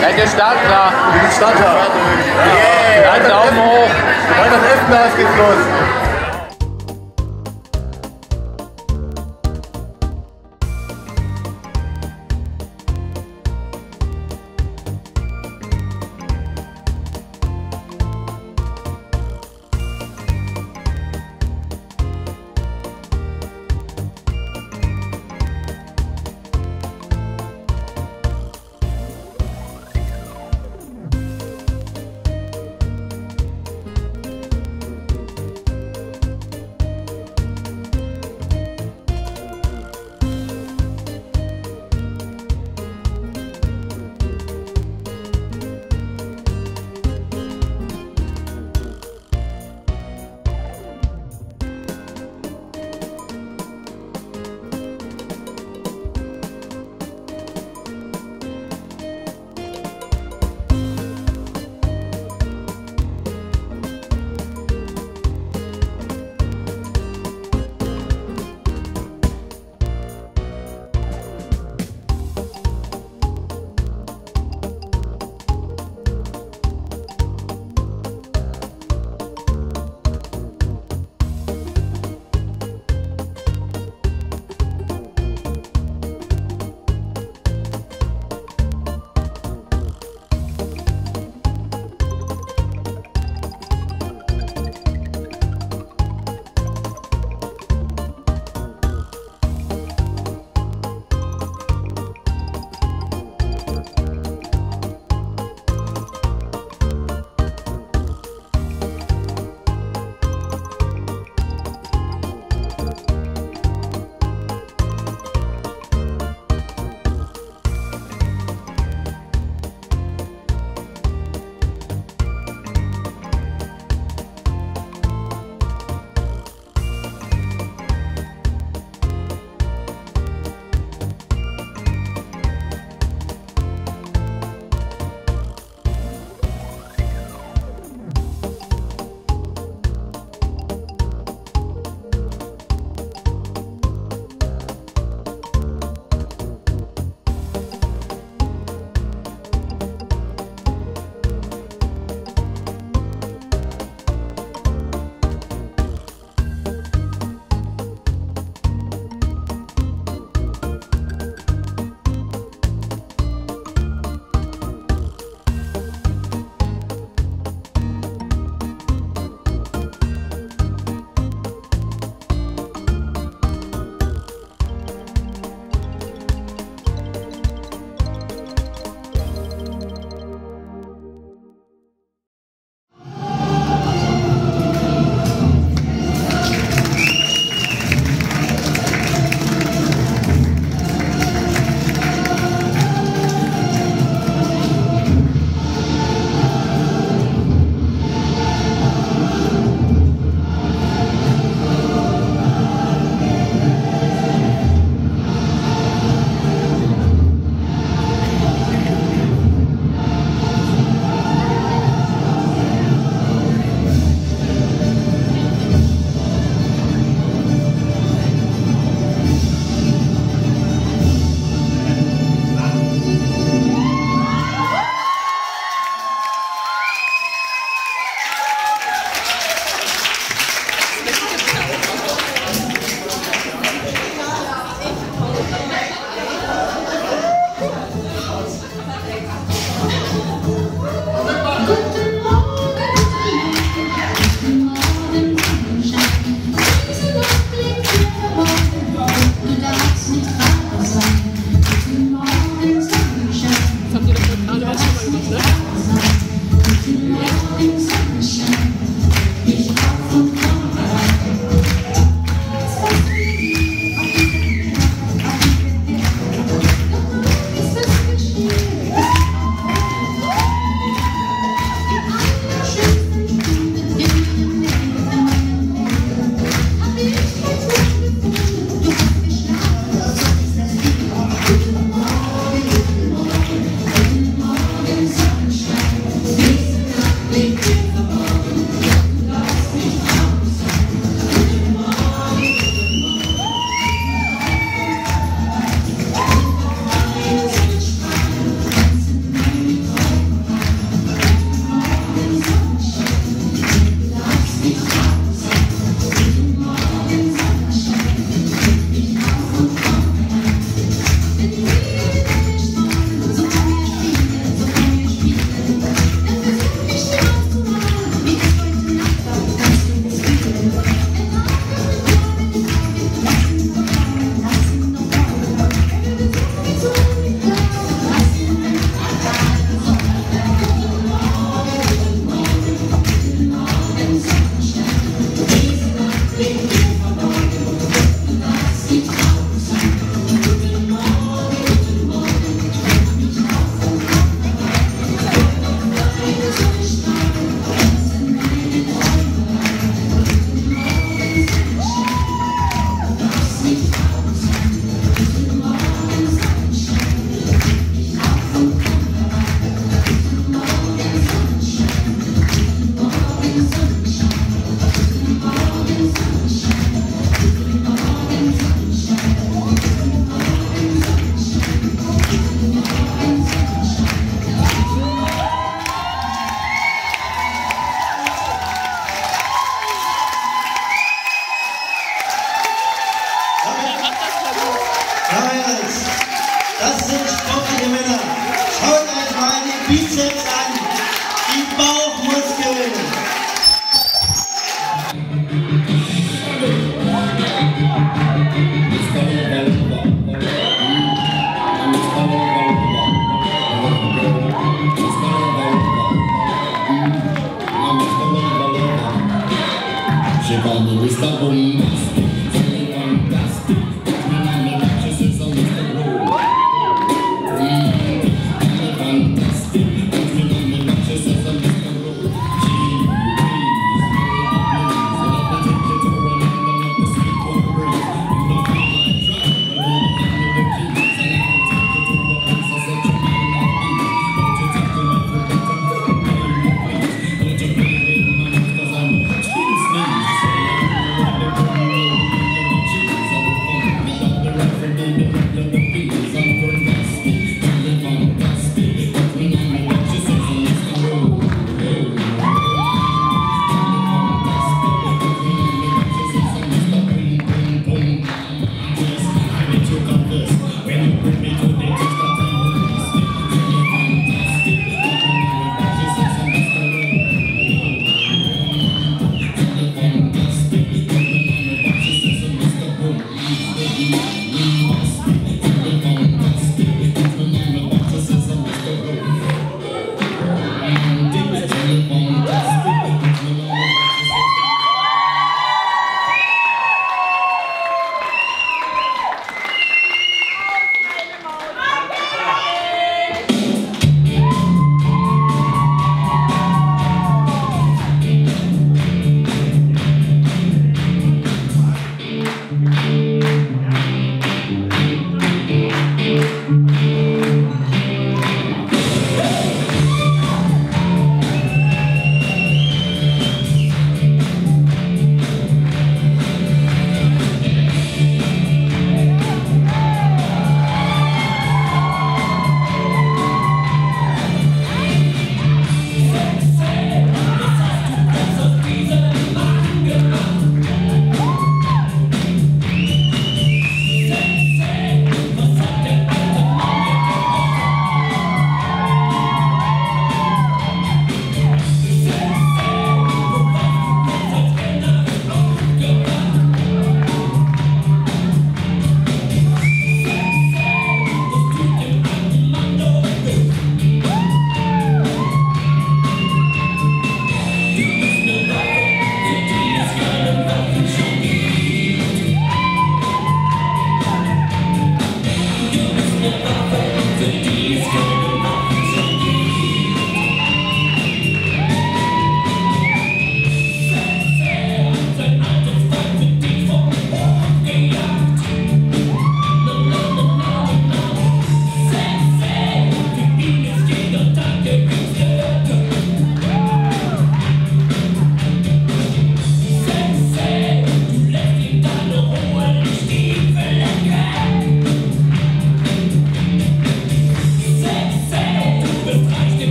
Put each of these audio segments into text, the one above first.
Seid ihr startklar? Wir sind Starter. Yeah. Daumen hoch. Weiter das F-Glas geht's los.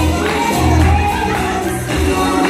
Thank you.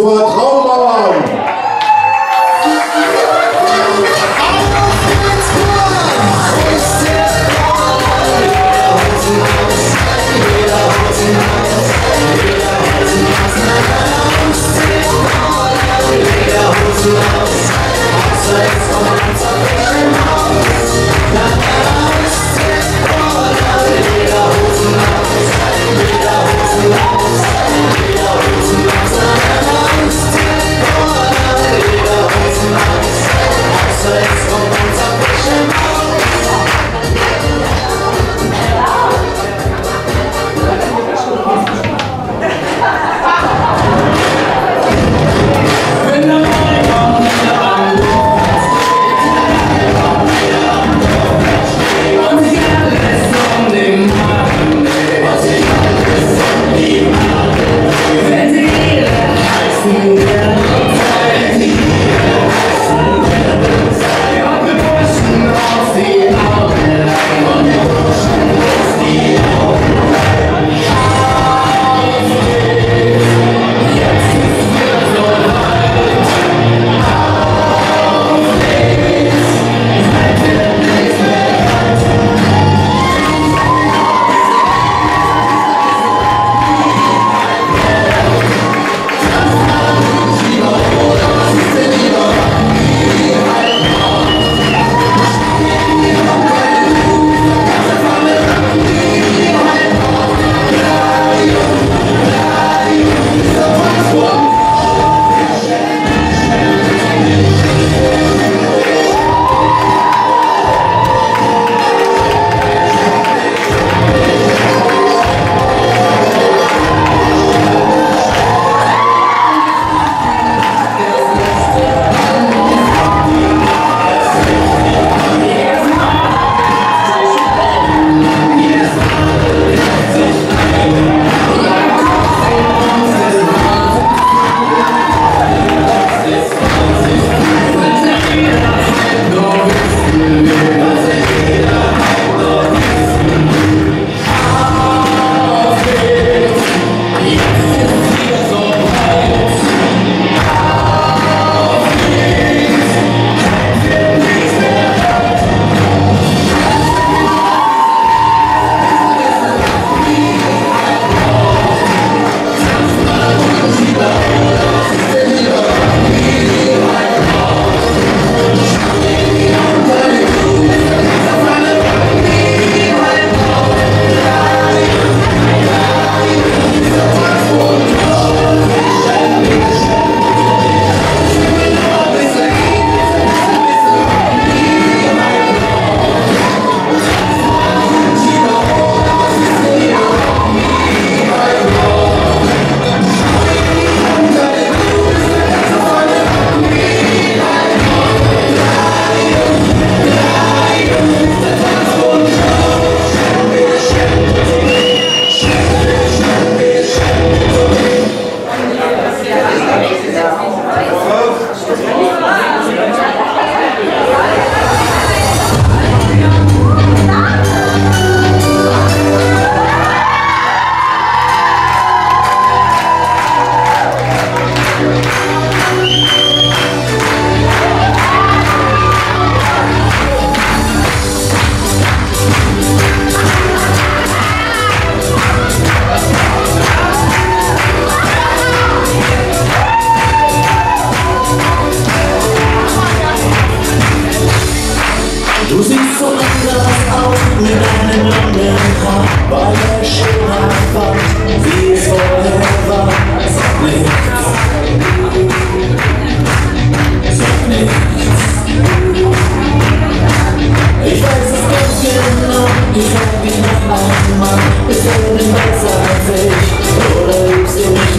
What?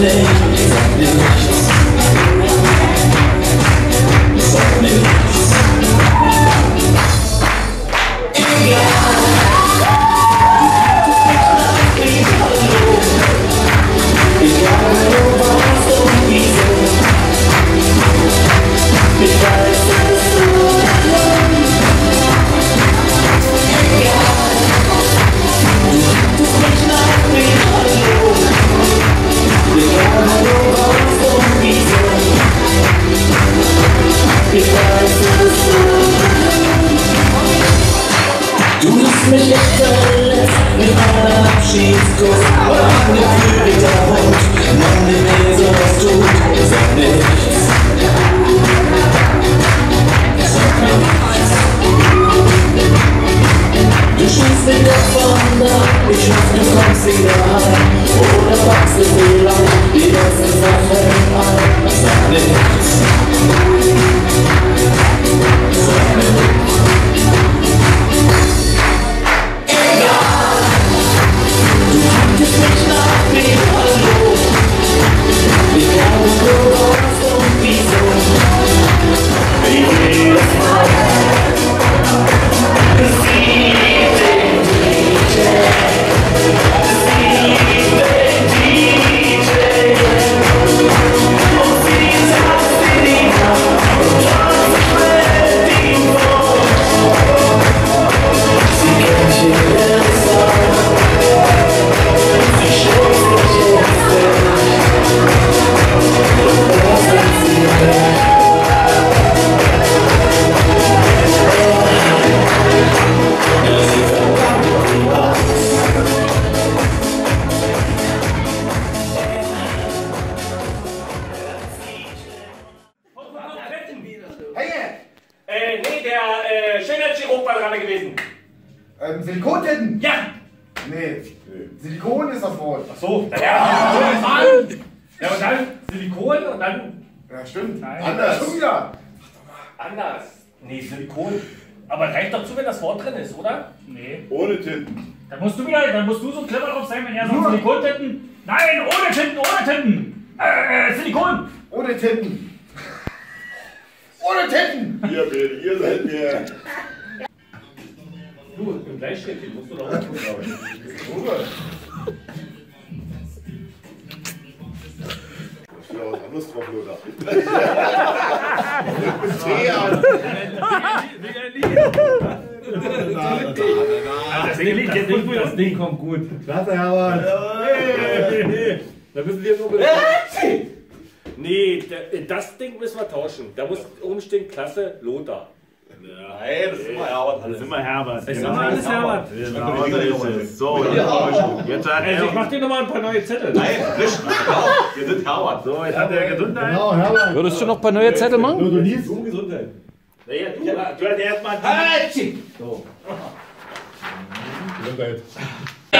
name Hold the box of beer Das Ding kommt gut. Klasse, Herbert. Da müssen wir nur Nee, das Ding müssen wir tauschen. Da muss umstehen, klasse, Lothar. Nein, das ist immer Herbert alles. Immer Herbert. Das ist immer alles Herbert. So, jetzt hat Also ich er. mach dir nochmal ein paar neue Zettel. Nein, frisch. Wir sind Herbert. So, jetzt hat er Gesundheit. Genau, Herbert. Würdest du noch ein paar neue Zettel machen? Du liest. Um Gesundheit. Naja, du, du hast erstmal. So. Gesundheit. You